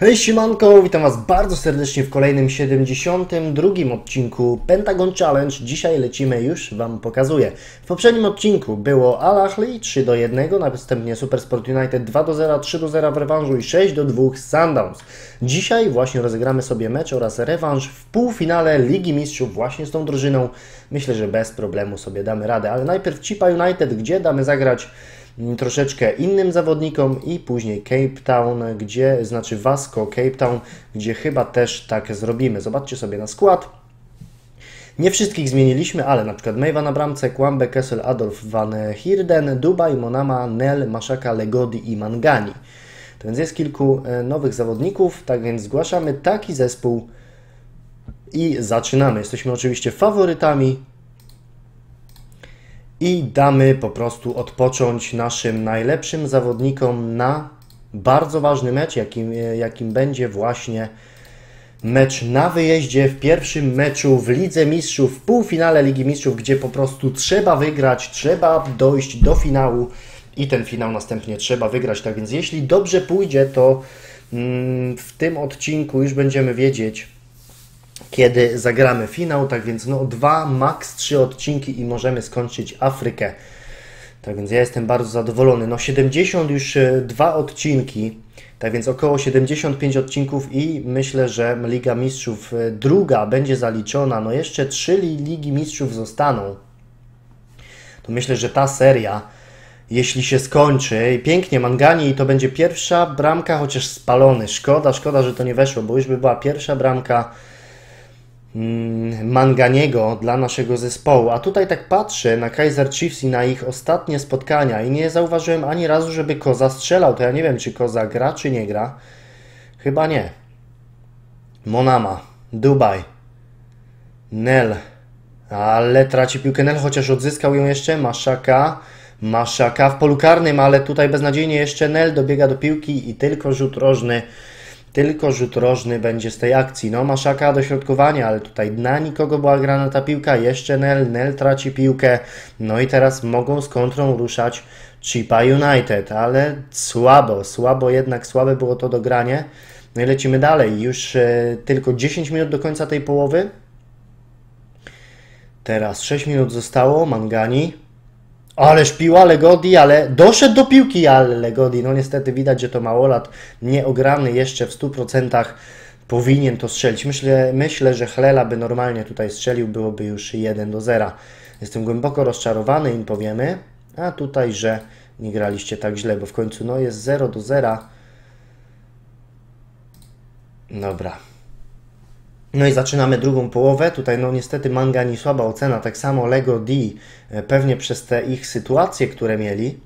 Hej siemanko, witam Was bardzo serdecznie w kolejnym 72 odcinku Pentagon Challenge. Dzisiaj lecimy, już Wam pokazuję. W poprzednim odcinku było Al Ahly 3 do 1, następnie Super Sport United 2 do 0, 3 do 0 w rewanżu i 6 do 2 Sundowns. Dzisiaj właśnie rozegramy sobie mecz oraz rewanż w półfinale Ligi Mistrzów właśnie z tą drużyną. Myślę, że bez problemu sobie damy radę, ale najpierw Chipa United, gdzie damy zagrać troszeczkę innym zawodnikom i później Cape Town, gdzie znaczy Vasco Cape Town, gdzie chyba też tak zrobimy. Zobaczcie sobie na skład. Nie wszystkich zmieniliśmy, ale na przykład Mejwa na bramce, Kwambe, Kessel, Adolf van Hirden, Dubaj, Monama, Nel, Maszaka, Legodi i Mangani. To więc jest kilku e, nowych zawodników, tak więc zgłaszamy taki zespół i zaczynamy. Jesteśmy oczywiście faworytami i damy po prostu odpocząć naszym najlepszym zawodnikom na bardzo ważny mecz, jakim, jakim będzie właśnie mecz na wyjeździe w pierwszym meczu w Lidze Mistrzów, w półfinale Ligi Mistrzów, gdzie po prostu trzeba wygrać, trzeba dojść do finału i ten finał następnie trzeba wygrać. Tak więc jeśli dobrze pójdzie, to mm, w tym odcinku już będziemy wiedzieć, kiedy zagramy finał, tak więc no dwa, maks trzy odcinki i możemy skończyć Afrykę. Tak więc ja jestem bardzo zadowolony. No 70 już e, dwa odcinki, tak więc około 75 odcinków i myślę, że Liga Mistrzów e, druga będzie zaliczona. No jeszcze trzy Ligi Mistrzów zostaną. To myślę, że ta seria, jeśli się skończy, pięknie Mangani i to będzie pierwsza bramka, chociaż spalony. Szkoda, szkoda, że to nie weszło, bo już by była pierwsza bramka Manganiego dla naszego zespołu. A tutaj tak patrzę na Kaiser Chiefs i na ich ostatnie spotkania i nie zauważyłem ani razu, żeby Koza strzelał. To ja nie wiem, czy Koza gra, czy nie gra. Chyba nie. Monama, Dubaj, Nel, ale traci piłkę Nel, chociaż odzyskał ją jeszcze. Maszaka, Maszaka w polu karnym, ale tutaj beznadziejnie jeszcze Nel dobiega do piłki i tylko rzut rożny tylko rzut rożny będzie z tej akcji. No, Maszaka dośrodkowania, ale tutaj na nikogo była grana ta piłka. Jeszcze Nel, Nel traci piłkę. No i teraz mogą z kontrą ruszać Chipa United, ale słabo, słabo jednak, słabe było to dogranie. No i lecimy dalej. Już e, tylko 10 minut do końca tej połowy. Teraz 6 minut zostało. Mangani Ależ piła Legodi, ale doszedł do piłki ale Legodi. No niestety widać, że to małolat nieograny jeszcze w 100% powinien to strzelić. Myślę, myślę, że Hlela by normalnie tutaj strzelił, byłoby już 1 do 0. Jestem głęboko rozczarowany, im powiemy. A tutaj, że nie graliście tak źle, bo w końcu no jest 0 do 0. Dobra. No i zaczynamy drugą połowę. Tutaj no niestety Mangani słaba ocena, tak samo Lego D, e, pewnie przez te ich sytuacje, które mieli.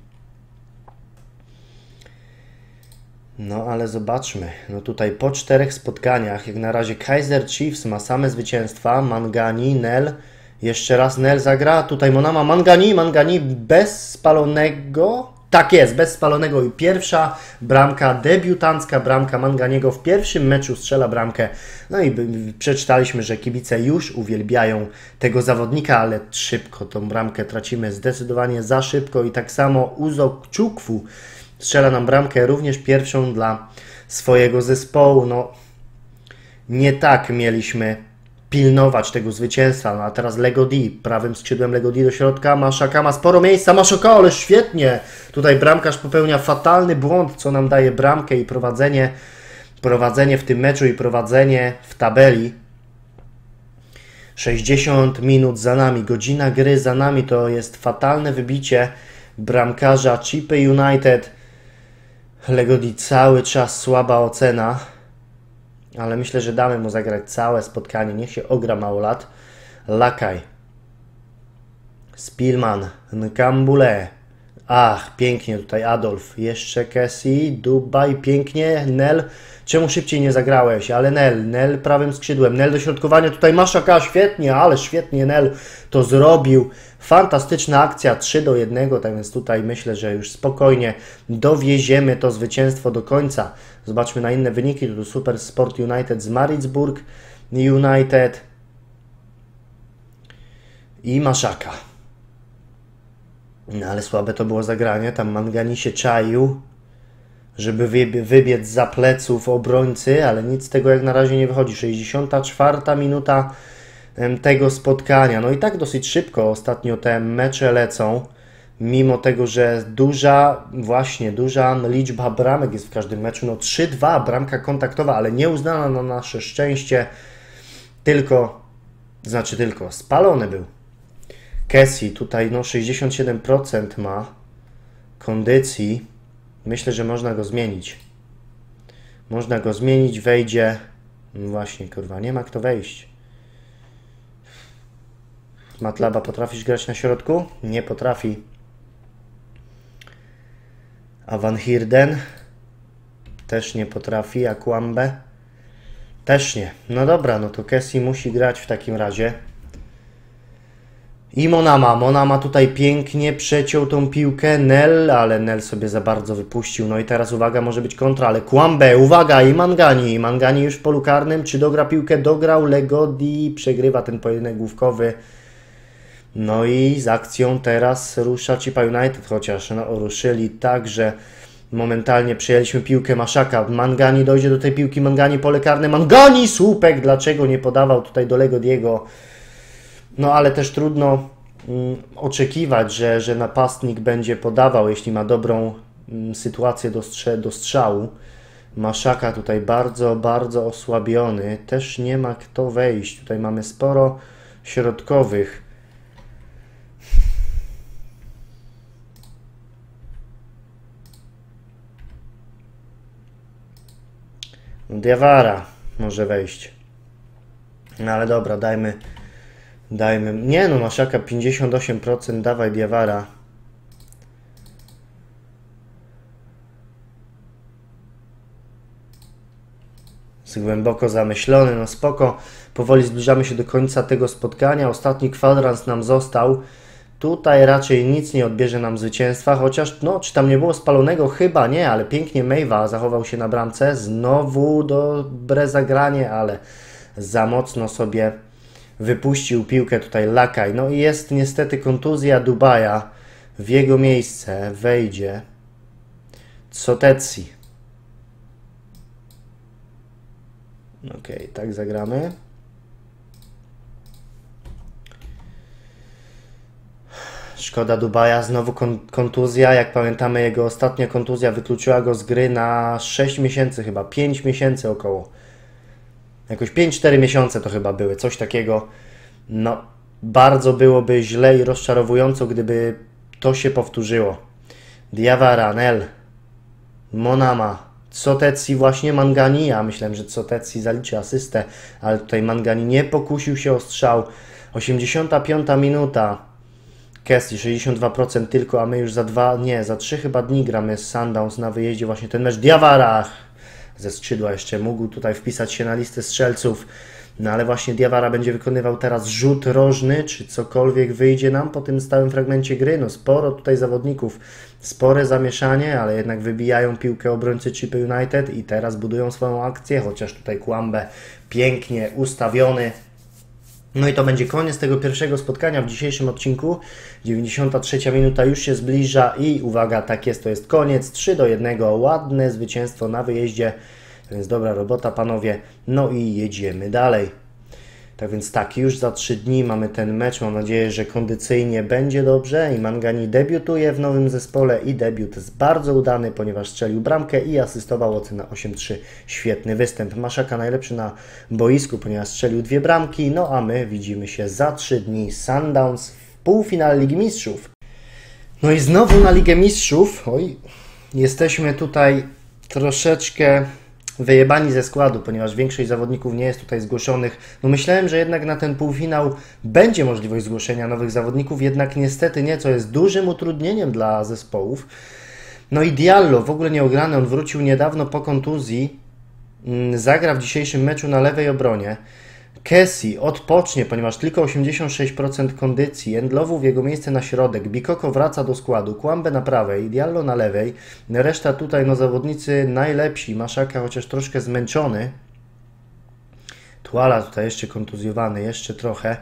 No ale zobaczmy. No tutaj po czterech spotkaniach, jak na razie Kaiser Chiefs ma same zwycięstwa, Mangani, Nel, jeszcze raz Nel zagra, tutaj Monama, Mangani, Mangani bez spalonego, tak jest, bez spalonego i pierwsza bramka, debiutancka bramka Manganiego w pierwszym meczu strzela bramkę. No i przeczytaliśmy, że kibice już uwielbiają tego zawodnika, ale szybko tą bramkę tracimy zdecydowanie za szybko i tak samo Uzo Czukwu strzela nam bramkę również pierwszą dla swojego zespołu. No nie tak mieliśmy pilnować tego zwycięstwa. No a teraz Legodi, prawym skrzydłem Legodi do środka, Maszaka ma sporo miejsca, Maszaka, ale świetnie! Tutaj bramkarz popełnia fatalny błąd, co nam daje bramkę i prowadzenie, prowadzenie w tym meczu i prowadzenie w tabeli. 60 minut za nami, godzina gry za nami, to jest fatalne wybicie bramkarza Chipy United. Legodi cały czas słaba ocena ale myślę, że damy mu zagrać całe spotkanie. Niech się ogra mało lat. Lakaj, Spilman, Nkambule. Ach, pięknie tutaj Adolf. Jeszcze Kessi, Dubaj, pięknie. Nel, czemu szybciej nie zagrałeś? Ale Nel, Nel prawym skrzydłem. Nel dośrodkowanie, tutaj Maszaka, świetnie, ale świetnie Nel to zrobił. Fantastyczna akcja, 3 do 1, tak więc tutaj myślę, że już spokojnie dowieziemy to zwycięstwo do końca. Zobaczmy na inne wyniki. Tu Super Sport United z Maritzburg United i Maszaka. No ale słabe to było zagranie. Tam Mangani się czaił. Żeby wybiec za pleców obrońcy, ale nic z tego jak na razie nie wychodzi. 64 minuta tego spotkania. No i tak dosyć szybko ostatnio te mecze lecą, mimo tego, że duża, właśnie duża liczba bramek jest w każdym meczu. No 3-2, bramka kontaktowa, ale nie uznana na nasze szczęście, tylko, znaczy tylko, spalony był. Kessie tutaj no 67% ma kondycji. Myślę, że można go zmienić. Można go zmienić, wejdzie. No właśnie, kurwa, nie ma kto wejść. Matlaba, potrafisz grać na środku? Nie potrafi. A Van Hirden też nie potrafi. A Kwambe też nie. No dobra, no to Kessie musi grać w takim razie. I Monama. Monama tutaj pięknie przeciął tą piłkę. Nel, ale Nel sobie za bardzo wypuścił. No i teraz uwaga, może być kontra, ale Kłambe, uwaga i Mangani. Mangani już w polu karnym. Czy dogra piłkę? Dograł. Legodi przegrywa ten pojedynek główkowy. No i z akcją teraz rusza Chipa United, chociaż no, ruszyli tak, że momentalnie przyjęliśmy piłkę Maszaka. Mangani dojdzie do tej piłki. Mangani pole karne. Mangani słupek. Dlaczego nie podawał tutaj do Legodiego? No ale też trudno mm, oczekiwać, że, że napastnik będzie podawał, jeśli ma dobrą mm, sytuację do, strze do strzału. Maszaka tutaj bardzo, bardzo osłabiony. Też nie ma kto wejść. Tutaj mamy sporo środkowych. Diawara może wejść. No ale dobra, dajmy Dajmy. Nie no, Maszaka 58%, dawaj Diawara. Jest głęboko zamyślony, no spoko. Powoli zbliżamy się do końca tego spotkania. Ostatni kwadrans nam został. Tutaj raczej nic nie odbierze nam zwycięstwa, chociaż no, czy tam nie było spalonego? Chyba nie, ale pięknie Mejwa zachował się na bramce. Znowu dobre zagranie, ale za mocno sobie wypuścił piłkę tutaj Lakaj. No i jest niestety kontuzja Dubaja. W jego miejsce wejdzie Soteci. Ok, tak zagramy. Szkoda Dubaja, znowu kontuzja. Jak pamiętamy, jego ostatnia kontuzja wykluczyła go z gry na 6 miesięcy, chyba 5 miesięcy około. Jakoś 5-4 miesiące to chyba były, coś takiego. No, bardzo byłoby źle i rozczarowująco, gdyby to się powtórzyło. Diawara, Nel, Monama, Coteci właśnie Mangani. Ja myślałem, że Coteci zaliczy asystę, ale tutaj Mangani nie pokusił się o strzał. 85 minuta. Kessie 62% tylko, a my już za dwa, nie, za trzy chyba dni gramy z Sundowns na wyjeździe właśnie ten mecz. Diawara ze skrzydła jeszcze mógł tutaj wpisać się na listę strzelców. No ale właśnie Diawara będzie wykonywał teraz rzut rożny, czy cokolwiek wyjdzie nam po tym stałym fragmencie gry. No sporo tutaj zawodników, spore zamieszanie, ale jednak wybijają piłkę obrońcy Chipy United i teraz budują swoją akcję, chociaż tutaj Kłambę pięknie ustawiony. No i to będzie koniec tego pierwszego spotkania w dzisiejszym odcinku. 93 minuta już się zbliża i uwaga, tak jest, to jest koniec. 3 do 1, ładne zwycięstwo na wyjeździe więc dobra robota, panowie. No i jedziemy dalej. Tak więc tak, już za 3 dni mamy ten mecz. Mam nadzieję, że kondycyjnie będzie dobrze. I Mangani debiutuje w nowym zespole i debiut jest bardzo udany, ponieważ strzelił bramkę i asystował ocenę 8-3. Świetny występ. Maszaka najlepszy na boisku, ponieważ strzelił dwie bramki. No a my widzimy się za 3 dni. Sundowns w półfinale Ligi Mistrzów. No i znowu na Ligę Mistrzów. Oj, jesteśmy tutaj troszeczkę wyjebani ze składu, ponieważ większość zawodników nie jest tutaj zgłoszonych. No myślałem, że jednak na ten półfinał będzie możliwość zgłoszenia nowych zawodników, jednak niestety nie, co jest dużym utrudnieniem dla zespołów. No i Diallo, w ogóle nieograny, on wrócił niedawno po kontuzji, mm, zagra w dzisiejszym meczu na lewej obronie. Kessi odpocznie, ponieważ tylko 86% kondycji. Endlowu w jego miejsce na środek. Bikoko wraca do składu. Kłambę na prawej, Diallo na lewej. Reszta tutaj, no zawodnicy najlepsi. Maszaka chociaż troszkę zmęczony. Tuala tutaj jeszcze kontuzjowany, jeszcze trochę.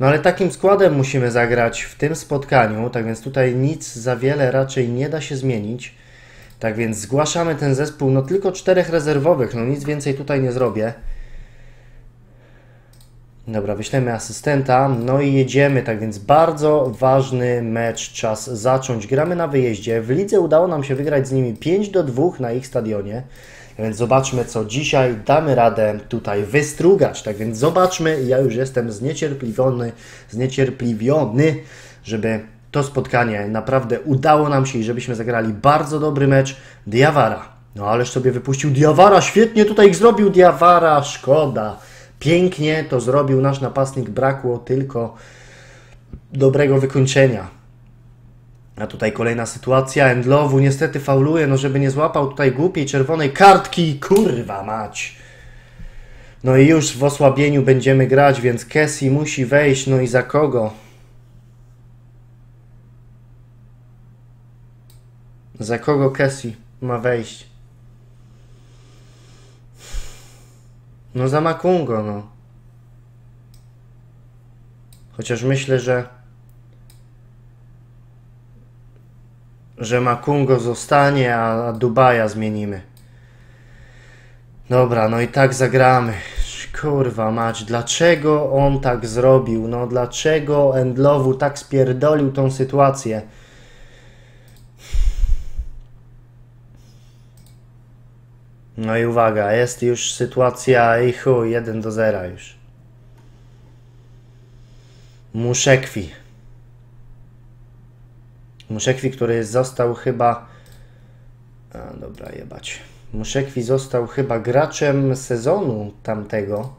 No ale takim składem musimy zagrać w tym spotkaniu, tak więc tutaj nic za wiele raczej nie da się zmienić. Tak więc zgłaszamy ten zespół, no tylko czterech rezerwowych, no nic więcej tutaj nie zrobię. Dobra, wyślemy asystenta, no i jedziemy, tak więc bardzo ważny mecz, czas zacząć. Gramy na wyjeździe, w lidze udało nam się wygrać z nimi 5 do 2 na ich stadionie, więc zobaczmy co dzisiaj damy radę tutaj wystrugać. Tak więc zobaczmy, ja już jestem zniecierpliwiony, zniecierpliwiony, żeby to spotkanie naprawdę udało nam się i żebyśmy zagrali bardzo dobry mecz Diawara. No ależ sobie wypuścił Diawara, świetnie tutaj zrobił Diawara, szkoda. Pięknie to zrobił nasz napastnik, brakło tylko dobrego wykończenia. A tutaj kolejna sytuacja, Endlowu niestety fauluje, no żeby nie złapał tutaj głupiej czerwonej kartki, kurwa mać. No i już w osłabieniu będziemy grać, więc Kessi musi wejść, no i za kogo? Za kogo Kessi ma wejść? No za Makungo, no. Chociaż myślę, że że Makungo zostanie, a Dubaja zmienimy. Dobra, no i tak zagramy. Kurwa mać, dlaczego on tak zrobił? No dlaczego Endlowu tak spierdolił tą sytuację? No i uwaga, jest już sytuacja i chuj, 1 do 0 już. Muszekwi. Muszekwi, który został chyba... A, dobra, jebać. Muszekwi został chyba graczem sezonu tamtego,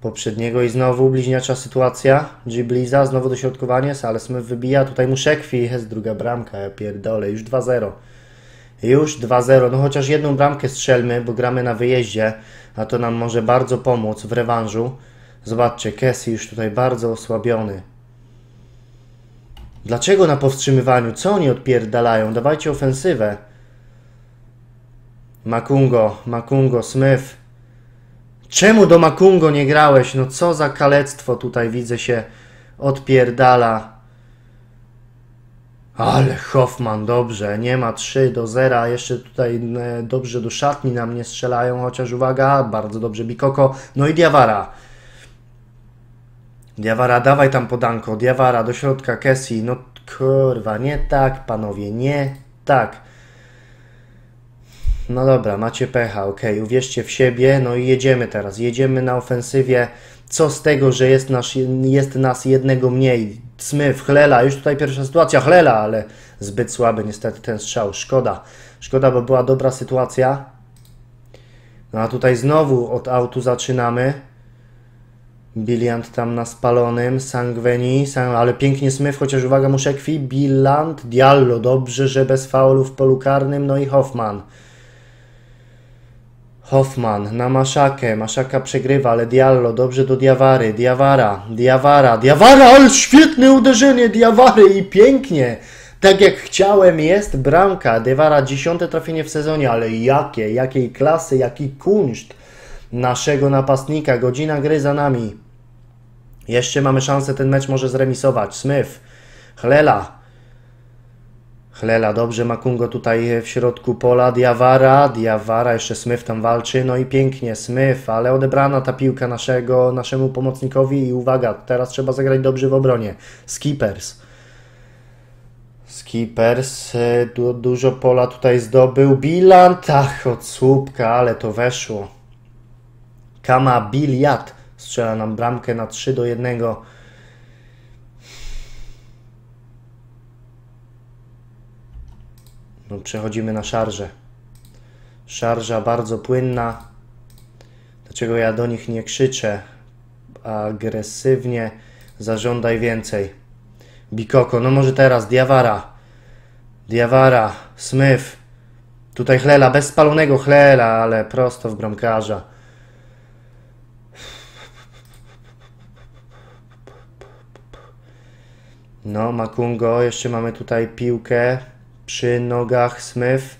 poprzedniego i znowu bliźniacza sytuacja. Gibliza, znowu dośrodkowanie, ale Smith wybija, tutaj Muszekwi, jest druga bramka, ja pierdolę, już 2-0. Już 2-0, no chociaż jedną bramkę strzelmy, bo gramy na wyjeździe, a to nam może bardzo pomóc w rewanżu. Zobaczcie, Kessie już tutaj bardzo osłabiony. Dlaczego na powstrzymywaniu? Co oni odpierdalają? Dawajcie ofensywę. Makungo, Makungo, Smith. Czemu do Makungo nie grałeś? No co za kalectwo tutaj widzę się odpierdala. Ale Hoffman, dobrze, nie ma 3 do 0, jeszcze tutaj e, dobrze do szatni nam nie strzelają, chociaż uwaga, bardzo dobrze Bikoko, no i Diawara. Diawara, dawaj tam podanko, Diawara do środka, Kessi, no kurwa, nie tak panowie, nie tak. No dobra, macie pecha, ok, uwierzcie w siebie, no i jedziemy teraz, jedziemy na ofensywie, co z tego, że jest, jest nas jednego mniej, Smith, Chlela, już tutaj pierwsza sytuacja, Chlela, ale zbyt słaby niestety ten strzał, szkoda. Szkoda, bo była dobra sytuacja. No a tutaj znowu od autu zaczynamy. Billiant tam na spalonym, Sangweni, Sang ale pięknie Smith, chociaż uwaga, muszę kwi, Billant, Diallo, dobrze, że bez faulu w polu karnym, no i Hoffman. Hoffman na Maszakę. Maszaka przegrywa, ale Diallo dobrze do Diawary. Diawara, Diawara, Diawara, ale świetne uderzenie Diawary i pięknie. Tak jak chciałem, jest bramka. Diawara dziesiąte trafienie w sezonie, ale jakie, jakiej klasy, jaki kunszt naszego napastnika. Godzina gry za nami. Jeszcze mamy szansę, ten mecz może zremisować. Smith, Chlela, Chlela dobrze, Makungo tutaj w środku pola, Diawara, Diawara, jeszcze Smith tam walczy, no i pięknie, Smith, ale odebrana ta piłka naszego, naszemu pomocnikowi i uwaga, teraz trzeba zagrać dobrze w obronie. Skippers. Skippers, y, du dużo pola tutaj zdobył, Bilant, ach, od słupka, ale to weszło. Kama Biliat strzela nam bramkę na 3 do 1. No, przechodzimy na szarżę. Szarża bardzo płynna. Dlaczego ja do nich nie krzyczę? Agresywnie zażądaj więcej. Bikoko, no może teraz Diawara. Diawara, Smith. Tutaj Chlela, bez spalonego Chlela, ale prosto w bramkarza. No, Makungo, jeszcze mamy tutaj piłkę przy nogach Smith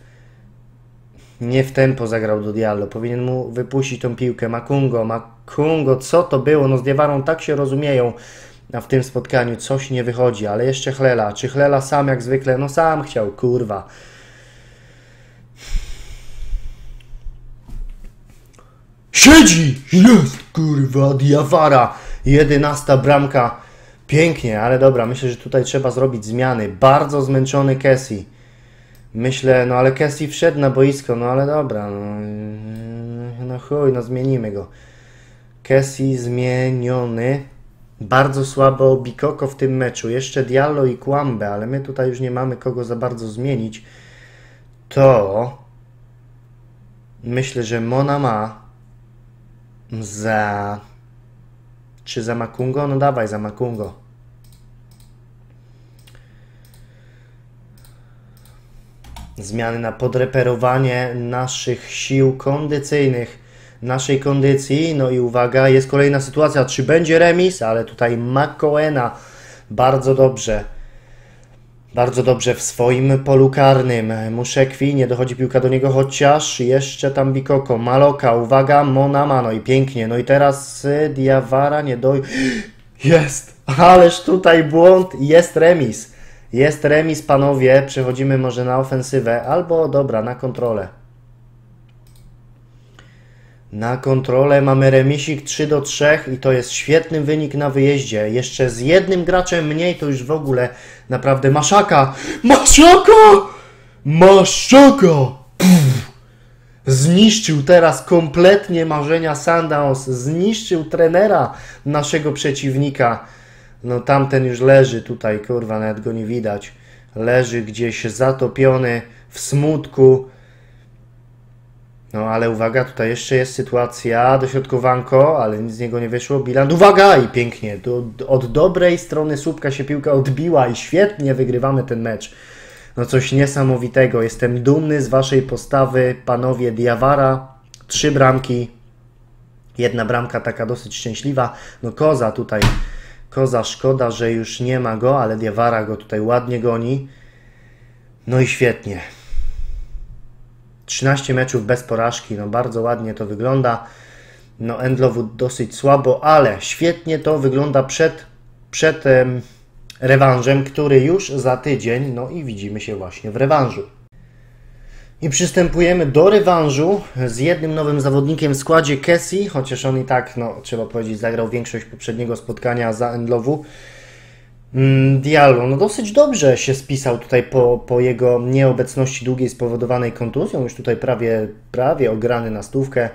nie w tempo zagrał do Diallo. Powinien mu wypuścić tą piłkę. Makungo, Makungo, co to było? No z Diewarą tak się rozumieją a w tym spotkaniu. Coś nie wychodzi, ale jeszcze Chlela. Czy Chlela sam jak zwykle? No sam chciał, kurwa. Siedzi! Jest, kurwa, Diawara! Jedenasta bramka. Pięknie, ale dobra, myślę, że tutaj trzeba zrobić zmiany. Bardzo zmęczony Kessi Myślę, no ale Kessie wszedł na boisko, no ale dobra, no, no chuj, no zmienimy go. Kessie zmieniony. Bardzo słabo Bikoko w tym meczu. Jeszcze Diallo i Kłambę, ale my tutaj już nie mamy kogo za bardzo zmienić. To myślę, że Mona ma za... Czy za Makungo? No dawaj za Makungo. Zmiany na podreperowanie naszych sił kondycyjnych, naszej kondycji. No i uwaga, jest kolejna sytuacja. Czy będzie remis? Ale tutaj McCoena bardzo dobrze. Bardzo dobrze w swoim polu karnym. Muszekwi, nie dochodzi piłka do niego, chociaż jeszcze tam Bikoko. Maloka, uwaga, Monama, no i pięknie. No i teraz Diawara nie doj... Jest! Ależ tutaj błąd, jest remis. Jest remis, panowie. Przechodzimy może na ofensywę, albo dobra, na kontrolę. Na kontrolę mamy remisik 3 do 3 i to jest świetny wynik na wyjeździe. Jeszcze z jednym graczem mniej to już w ogóle naprawdę maszaka. Maszaka! Maszaka! Pff. Zniszczył teraz kompletnie marzenia Sundowns. Zniszczył trenera naszego przeciwnika. No tamten już leży tutaj, kurwa, nawet go nie widać. Leży gdzieś zatopiony w smutku. No ale uwaga, tutaj jeszcze jest sytuacja, dośrodkowanko, ale nic z niego nie wyszło. Biland, uwaga! I pięknie, do, od dobrej strony słupka się piłka odbiła i świetnie wygrywamy ten mecz. No coś niesamowitego. Jestem dumny z Waszej postawy, panowie Diawara. Trzy bramki, jedna bramka taka dosyć szczęśliwa. No Koza tutaj, Koza szkoda, że już nie ma go, ale Diawara go tutaj ładnie goni. No i świetnie. 13 meczów bez porażki, no bardzo ładnie to wygląda. No Endlowood dosyć słabo, ale świetnie to wygląda przed, przed em, rewanżem, który już za tydzień, no i widzimy się właśnie w rewanżu. I przystępujemy do rewanżu z jednym nowym zawodnikiem w składzie Kessie, chociaż on i tak, no trzeba powiedzieć, zagrał większość poprzedniego spotkania za Endlowu. Mm, Diallo, no dosyć dobrze się spisał tutaj po, po jego nieobecności długiej spowodowanej kontuzją, już tutaj prawie, prawie ograny na stówkę.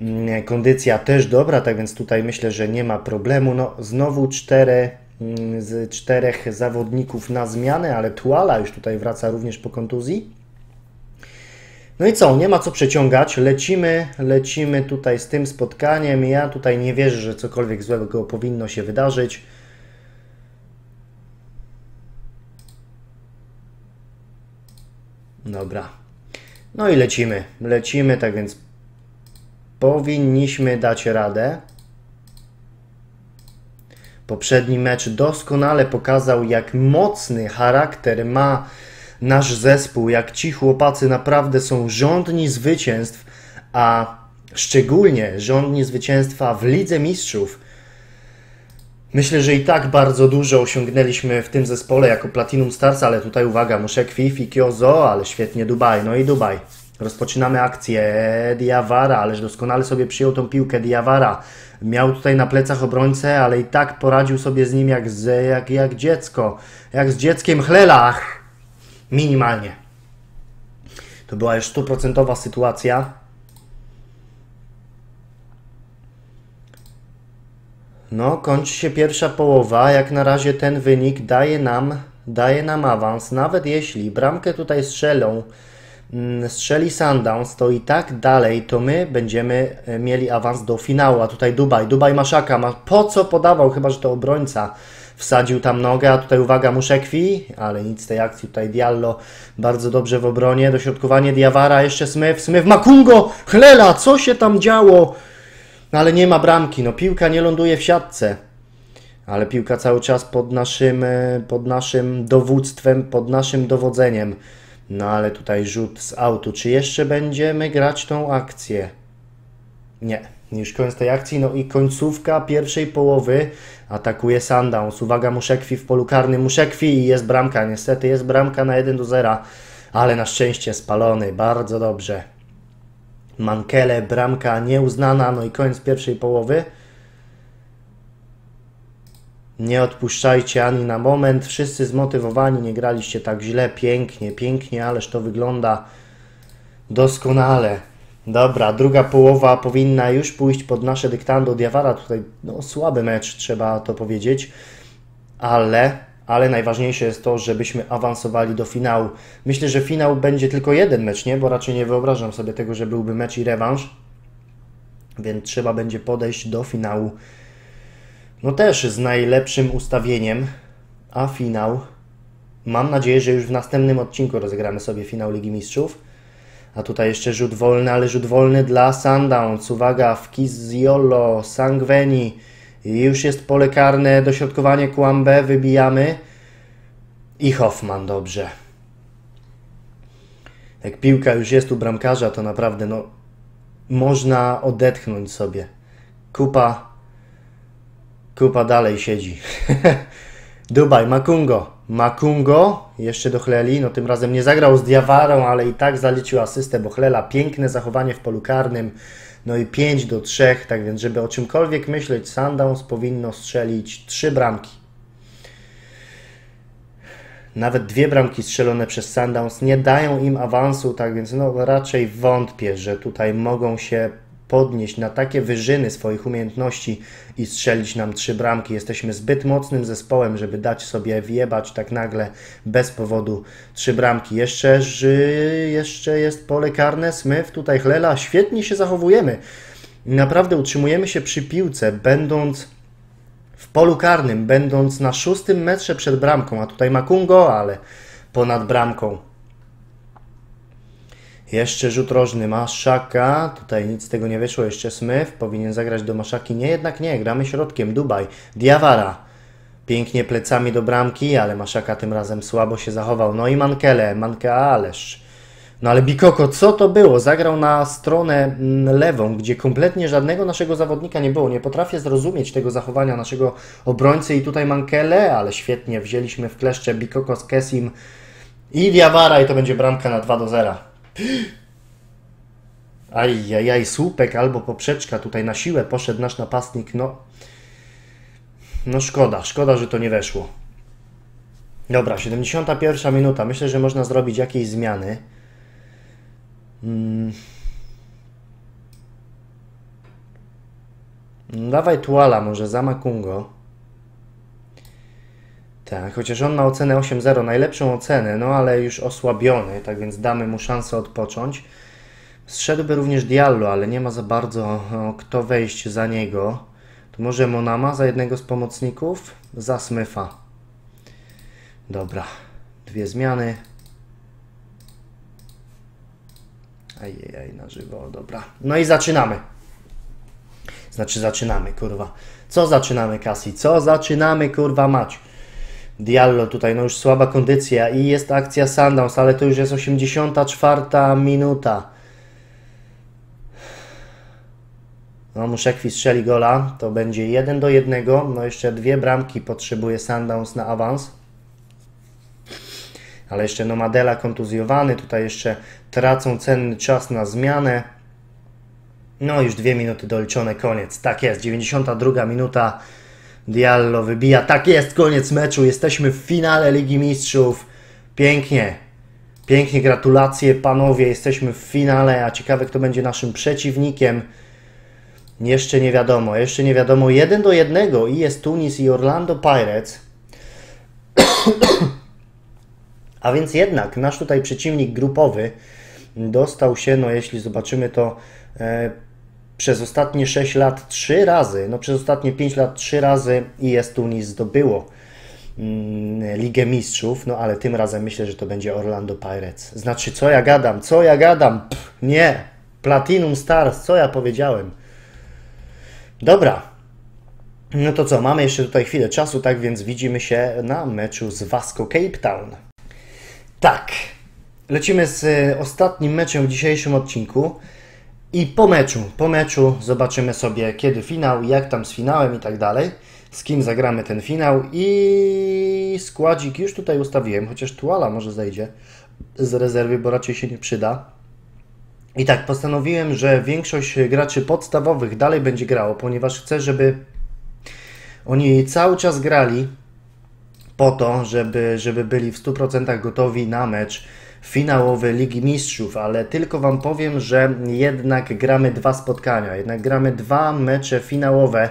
Mm, Kondycja też dobra, tak więc tutaj myślę, że nie ma problemu. No znowu cztery mm, z czterech zawodników na zmianę, ale Tuala już tutaj wraca również po kontuzji. No i co, nie ma co przeciągać, lecimy, lecimy tutaj z tym spotkaniem. Ja tutaj nie wierzę, że cokolwiek złego powinno się wydarzyć. Dobra. No i lecimy. Lecimy, tak więc powinniśmy dać radę. Poprzedni mecz doskonale pokazał, jak mocny charakter ma nasz zespół, jak ci chłopacy naprawdę są rządni zwycięstw, a szczególnie rządni zwycięstwa w Lidze Mistrzów. Myślę, że i tak bardzo dużo osiągnęliśmy w tym zespole jako Platinum Stars, ale tutaj uwaga, muszę Kwifi, Kyozo, ale świetnie Dubaj, no i Dubaj. Rozpoczynamy akcję Diawara, ależ doskonale sobie przyjął tą piłkę Diawara. Miał tutaj na plecach obrońcę, ale i tak poradził sobie z nim jak, z, jak, jak dziecko. Jak z dzieckiem chlelach. Minimalnie. To była już stuprocentowa sytuacja. No, kończy się pierwsza połowa. Jak na razie ten wynik daje nam, daje nam awans. Nawet jeśli bramkę tutaj strzelą, mm, strzeli Sundowns, to i tak dalej to my będziemy e, mieli awans do finału. A tutaj Dubaj. Dubaj ma szaka. Ma, po co podawał? Chyba, że to obrońca wsadził tam nogę, a tutaj uwaga Muszekwi, ale nic z tej akcji, tutaj Diallo bardzo dobrze w obronie, dośrodkowanie Diawara, jeszcze Smith, Smith, Makungo, Chlela, co się tam działo? No ale nie ma bramki, no piłka nie ląduje w siatce. Ale piłka cały czas pod naszym, e, pod naszym dowództwem, pod naszym dowodzeniem. No ale tutaj rzut z autu. Czy jeszcze będziemy grać tą akcję? Nie. Już koniec tej akcji. No i końcówka pierwszej połowy. Atakuje Sundowns. Uwaga, Muszekwi w polu karnym. Muszekwi i jest bramka. Niestety jest bramka na 1 do 0. Ale na szczęście spalony. Bardzo dobrze. Mankele, bramka nieuznana, no i koniec pierwszej połowy. Nie odpuszczajcie ani na moment. Wszyscy zmotywowani, nie graliście tak źle, pięknie, pięknie, ależ to wygląda doskonale. Dobra, druga połowa powinna już pójść pod nasze dyktando. Diawara tutaj, no słaby mecz, trzeba to powiedzieć, ale, ale najważniejsze jest to, żebyśmy awansowali do finału. Myślę, że finał będzie tylko jeden mecz, nie? Bo raczej nie wyobrażam sobie tego, że byłby mecz i rewanż, więc trzeba będzie podejść do finału no też z najlepszym ustawieniem, a finał. Mam nadzieję, że już w następnym odcinku rozegramy sobie finał Ligi Mistrzów. A tutaj jeszcze rzut wolny, ale rzut wolny dla Sundowns. Uwaga, w Kiziolo, Sangweni. Już jest pole karne, dośrodkowanie Kłambę, wybijamy. I Hoffman, dobrze. Jak piłka już jest u bramkarza, to naprawdę no, można odetchnąć sobie. Kupa Kupa dalej siedzi. Dubaj, Makungo. Makungo jeszcze do Chleli, no tym razem nie zagrał z Diawarą, ale i tak zaliczył asystę, bo Chlela piękne zachowanie w polu karnym, no i 5 do 3, tak więc żeby o czymkolwiek myśleć, Sundowns powinno strzelić 3 bramki. Nawet dwie bramki strzelone przez Sundowns nie dają im awansu, tak więc no raczej wątpię, że tutaj mogą się podnieść na takie wyżyny swoich umiejętności i strzelić nam trzy bramki. Jesteśmy zbyt mocnym zespołem, żeby dać sobie wjebać tak nagle bez powodu trzy bramki. Jeszcze, jeszcze jest pole karne, Smith, tutaj Chlela, świetnie się zachowujemy. Naprawdę utrzymujemy się przy piłce, będąc w polu karnym, będąc na szóstym metrze przed bramką, a tutaj Makungo, ale ponad bramką. Jeszcze rzut rożny Maszaka. Tutaj nic z tego nie wyszło. Jeszcze Smith powinien zagrać do Maszaki. Nie, jednak nie. Gramy środkiem. Dubaj. Diawara. Pięknie plecami do bramki, ale Maszaka tym razem słabo się zachował. No i Mankele. Manke ależ. No ale Bikoko, co to było? Zagrał na stronę mm, lewą, gdzie kompletnie żadnego naszego zawodnika nie było. Nie potrafię zrozumieć tego zachowania naszego obrońcy i tutaj Mankele, ale świetnie wzięliśmy w kleszcze Bikoko z Kesim i Diawara i to będzie bramka na 2 do 0. Ajajaj, słupek albo poprzeczka tutaj na siłę poszedł nasz napastnik. No, no szkoda, szkoda, że to nie weszło. Dobra, 71 minuta. Myślę, że można zrobić jakieś zmiany. Hmm. Dawaj Tuala może za Makungo. Tak, chociaż on ma ocenę 8.0, najlepszą ocenę, no ale już osłabiony, tak więc damy mu szansę odpocząć. Zszedłby również Diallo, ale nie ma za bardzo o, kto wejść za niego. To może Monama za jednego z pomocników? Za Smyfa. Dobra, dwie zmiany. Ajajaj, na żywo, dobra. No i zaczynamy. Znaczy zaczynamy, kurwa. Co zaczynamy, Kasi? Co zaczynamy, kurwa, mać? Diallo tutaj, no już słaba kondycja i jest akcja Sundowns, ale to już jest 84 minuta. No, Muszekwi strzeli gola, to będzie 1 do 1. No jeszcze dwie bramki potrzebuje Sundowns na awans. Ale jeszcze Nomadela kontuzjowany, tutaj jeszcze tracą cenny czas na zmianę. No już dwie minuty doliczone, koniec. Tak jest, 92 minuta. Diallo wybija. Tak jest, koniec meczu. Jesteśmy w finale Ligi Mistrzów. Pięknie. Pięknie, gratulacje panowie. Jesteśmy w finale, a ciekawe kto będzie naszym przeciwnikiem. Jeszcze nie wiadomo, jeszcze nie wiadomo. Jeden do jednego i jest Tunis i Orlando Pirates. a więc jednak nasz tutaj przeciwnik grupowy dostał się, no jeśli zobaczymy to e, przez ostatnie 6 lat 3 razy, no przez ostatnie 5 lat 3 razy IS Tunis zdobyło mm, Ligę Mistrzów, no ale tym razem myślę, że to będzie Orlando Pirates. Znaczy, co ja gadam, co ja gadam? Pff, nie, Platinum Stars, co ja powiedziałem? Dobra, no to co, mamy jeszcze tutaj chwilę czasu, tak więc widzimy się na meczu z Vasco Cape Town. Tak, lecimy z e, ostatnim meczem w dzisiejszym odcinku. I po meczu, po meczu zobaczymy sobie kiedy finał, jak tam z finałem i tak dalej, z kim zagramy ten finał i składzik już tutaj ustawiłem, chociaż Tuala może zejdzie z rezerwy, bo raczej się nie przyda. I tak, postanowiłem, że większość graczy podstawowych dalej będzie grało, ponieważ chcę, żeby oni cały czas grali po to, żeby, żeby byli w 100% gotowi na mecz finałowy Ligi Mistrzów, ale tylko Wam powiem, że jednak gramy dwa spotkania, jednak gramy dwa mecze finałowe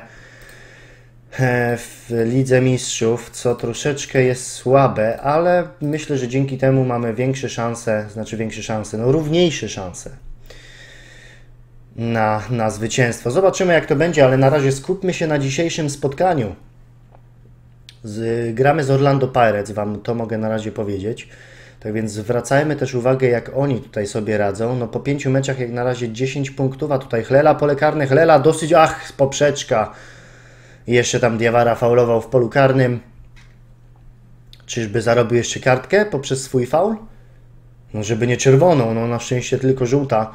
e, w Lidze Mistrzów, co troszeczkę jest słabe, ale myślę, że dzięki temu mamy większe szanse, znaczy większe szanse, no równiejsze szanse na, na zwycięstwo. Zobaczymy jak to będzie, ale na razie skupmy się na dzisiejszym spotkaniu. Z, gramy z Orlando Pirates, Wam to mogę na razie powiedzieć. Tak więc zwracajmy też uwagę, jak oni tutaj sobie radzą. No po pięciu meczach jak na razie 10 punktów, a tutaj Chlela, pole karne, Chlela dosyć, ach, poprzeczka. I jeszcze tam Diawara faulował w polu karnym. Czyżby zarobił jeszcze kartkę poprzez swój faul? No żeby nie czerwoną, no na szczęście tylko żółta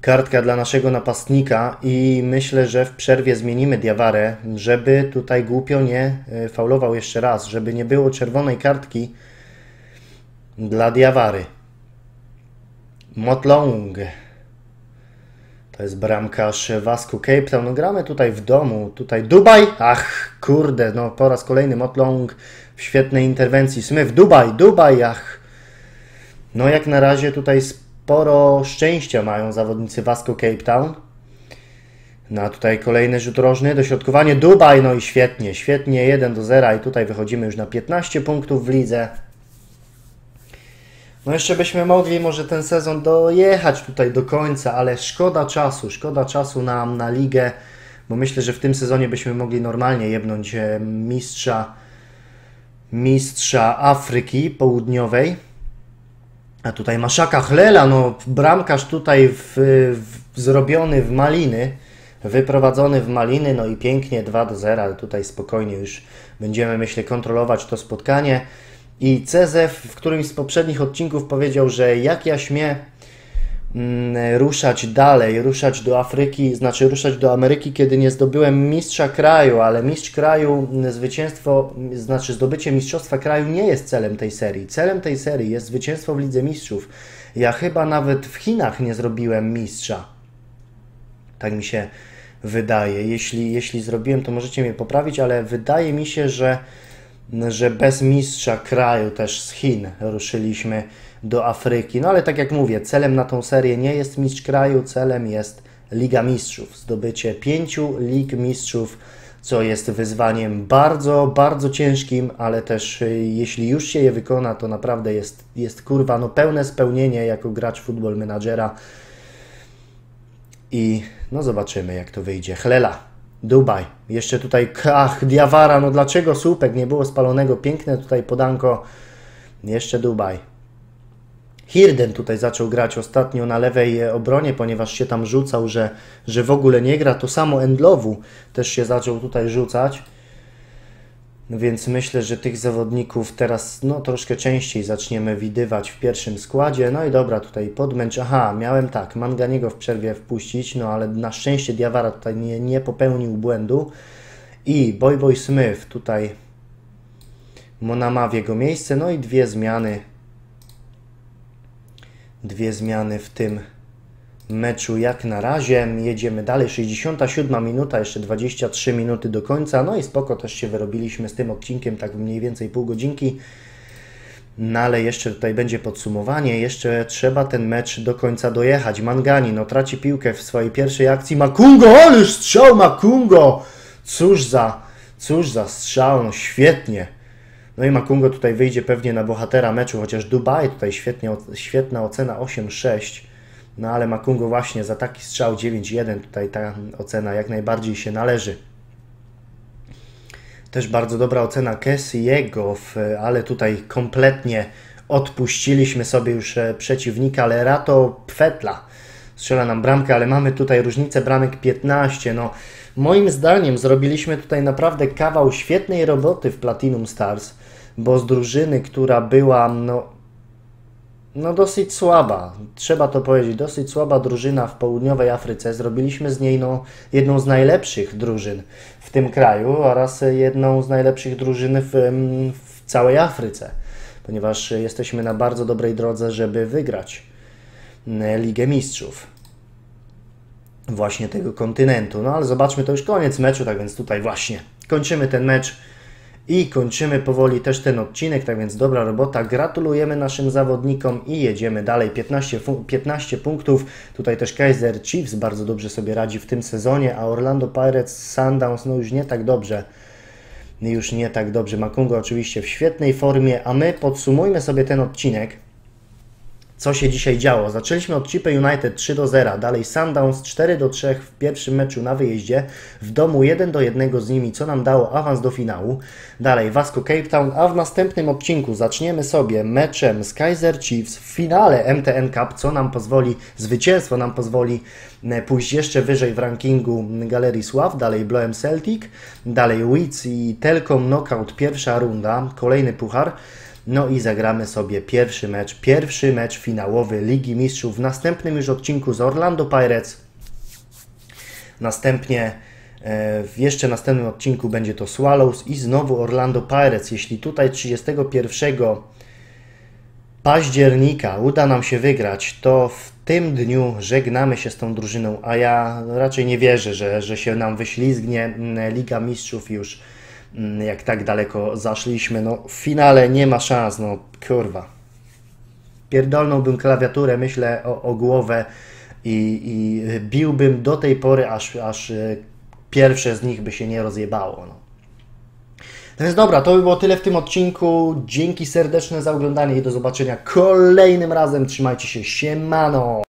kartka dla naszego napastnika i myślę, że w przerwie zmienimy Diawarę, żeby tutaj głupio nie e, faulował jeszcze raz, żeby nie było czerwonej kartki dla Diawary. Motlong. To jest bramkarz Wasku Cape Town. No gramy tutaj w domu. Tutaj Dubaj. Ach, kurde, no po raz kolejny Motlong w świetnej interwencji. Smith, Dubaj, Dubaj, ach. No jak na razie tutaj sporo szczęścia mają zawodnicy Vasco Cape Town. No a tutaj kolejny rzut rożny, dośrodkowanie Dubaj, no i świetnie, świetnie, 1 do 0 i tutaj wychodzimy już na 15 punktów w lidze. No jeszcze byśmy mogli może ten sezon dojechać tutaj do końca, ale szkoda czasu, szkoda czasu nam na ligę, bo myślę, że w tym sezonie byśmy mogli normalnie jebnąć e, mistrza mistrza Afryki Południowej. A tutaj Maszaka Chlela, no bramkarz tutaj w, w, zrobiony w maliny, wyprowadzony w maliny, no i pięknie 2 do 0, ale tutaj spokojnie już będziemy, myślę, kontrolować to spotkanie. I Cezef w którymś z poprzednich odcinków powiedział, że jak ja śmie mm, ruszać dalej, ruszać do Afryki, znaczy ruszać do Ameryki, kiedy nie zdobyłem mistrza kraju, ale mistrz kraju, mm, zwycięstwo, znaczy zdobycie mistrzostwa kraju nie jest celem tej serii. Celem tej serii jest zwycięstwo w Lidze Mistrzów. Ja chyba nawet w Chinach nie zrobiłem mistrza. Tak mi się wydaje. Jeśli, jeśli zrobiłem, to możecie mnie poprawić, ale wydaje mi się, że że bez mistrza kraju też z Chin ruszyliśmy do Afryki. No ale tak jak mówię, celem na tą serię nie jest mistrz kraju, celem jest Liga Mistrzów. Zdobycie pięciu Lig Mistrzów, co jest wyzwaniem bardzo, bardzo ciężkim, ale też y, jeśli już się je wykona, to naprawdę jest, jest kurwa, no pełne spełnienie jako gracz Football Managera. I no zobaczymy jak to wyjdzie. Chlela. Dubaj. Jeszcze tutaj, ach, Diawara, no dlaczego słupek nie było spalonego? Piękne tutaj podanko. Jeszcze Dubaj. Hirden tutaj zaczął grać ostatnio na lewej obronie, ponieważ się tam rzucał, że, że w ogóle nie gra. To samo Endlowu też się zaczął tutaj rzucać. No więc myślę, że tych zawodników teraz no, troszkę częściej zaczniemy widywać w pierwszym składzie. No i dobra, tutaj podmęcz. Aha, miałem tak, Manganiego w przerwie wpuścić, no ale na szczęście Diawara tutaj nie, nie popełnił błędu. I Boy Boy Smith tutaj Monama w jego miejsce. No i dwie zmiany. Dwie zmiany w tym meczu jak na razie. Jedziemy dalej, 67 minuta, jeszcze 23 minuty do końca. No i spoko, też się wyrobiliśmy z tym odcinkiem, tak mniej więcej pół godzinki. No ale jeszcze tutaj będzie podsumowanie, jeszcze trzeba ten mecz do końca dojechać. Mangani, no traci piłkę w swojej pierwszej akcji. Makungo, ależ strzał Makungo! Cóż za, cóż za strzał, no świetnie. No i Makungo tutaj wyjdzie pewnie na bohatera meczu, chociaż Dubaj tutaj świetnie, świetna ocena 8-6. No ale Makungo właśnie za taki strzał 9-1 tutaj ta ocena jak najbardziej się należy. Też bardzo dobra ocena Kessiego, ale tutaj kompletnie odpuściliśmy sobie już e, przeciwnika, ale Rato Pfetla strzela nam bramkę, ale mamy tutaj różnicę bramek 15. No, moim zdaniem zrobiliśmy tutaj naprawdę kawał świetnej roboty w Platinum Stars, bo z drużyny, która była no, no dosyć słaba, trzeba to powiedzieć, dosyć słaba drużyna w południowej Afryce. Zrobiliśmy z niej no, jedną z najlepszych drużyn w tym kraju oraz jedną z najlepszych drużyn w, w całej Afryce, ponieważ jesteśmy na bardzo dobrej drodze, żeby wygrać Ligę Mistrzów właśnie tego kontynentu. No ale zobaczmy, to już koniec meczu, tak więc tutaj właśnie kończymy ten mecz i kończymy powoli też ten odcinek, tak więc dobra robota. Gratulujemy naszym zawodnikom i jedziemy dalej. 15, 15 punktów. Tutaj też Kaiser Chiefs bardzo dobrze sobie radzi w tym sezonie, a Orlando Pirates Sundowns no już nie tak dobrze. Już nie tak dobrze. Makungo oczywiście w świetnej formie, a my podsumujmy sobie ten odcinek co się dzisiaj działo. Zaczęliśmy od Chipy United 3 do 0, dalej Sundowns 4 do 3 w pierwszym meczu na wyjeździe, w domu 1 do 1 z nimi, co nam dało awans do finału. Dalej Vasco Cape Town, a w następnym odcinku zaczniemy sobie meczem z Kaiser Chiefs w finale MTN Cup, co nam pozwoli, zwycięstwo nam pozwoli e, pójść jeszcze wyżej w rankingu Galerii Sław, dalej Bloem Celtic, dalej Wits i Telkom Knockout pierwsza runda, kolejny puchar. No i zagramy sobie pierwszy mecz, pierwszy mecz finałowy Ligi Mistrzów w następnym już odcinku z Orlando Pirates. Następnie e, w jeszcze następnym odcinku będzie to Swallows i znowu Orlando Pirates. Jeśli tutaj 31 października uda nam się wygrać, to w tym dniu żegnamy się z tą drużyną, a ja raczej nie wierzę, że, że się nam wyślizgnie Liga Mistrzów już jak tak daleko zaszliśmy. No, w finale nie ma szans, no kurwa. Pierdolnąłbym klawiaturę, myślę, o, o głowę i, i biłbym do tej pory, aż, aż e, pierwsze z nich by się nie rozjebało. No. No więc dobra, to by było tyle w tym odcinku. Dzięki serdeczne za oglądanie i do zobaczenia kolejnym razem. Trzymajcie się, siemano!